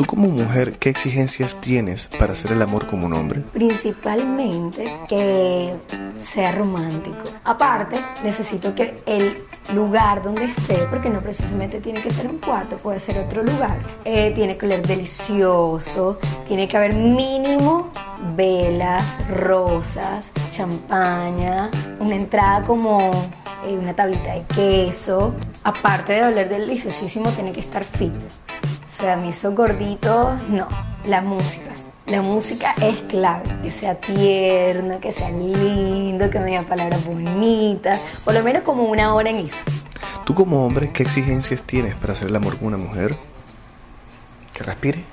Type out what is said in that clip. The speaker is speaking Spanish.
Tú como mujer, ¿qué exigencias tienes para hacer el amor como un hombre? Principalmente que sea romántico. Aparte, necesito que el lugar donde esté, porque no precisamente tiene que ser un cuarto, puede ser otro lugar, eh, tiene que oler delicioso, tiene que haber mínimo velas, rosas, champaña, una entrada como eh, una tablita de queso. Aparte de oler deliciosísimo, tiene que estar fit. O sea, mis esos gorditos, no. La música. La música es clave, que sea tierno, que sea lindo, que me diga palabras bonitas, por lo menos como una hora en eso. Tú como hombre, ¿qué exigencias tienes para hacer el amor con una mujer? Que respire.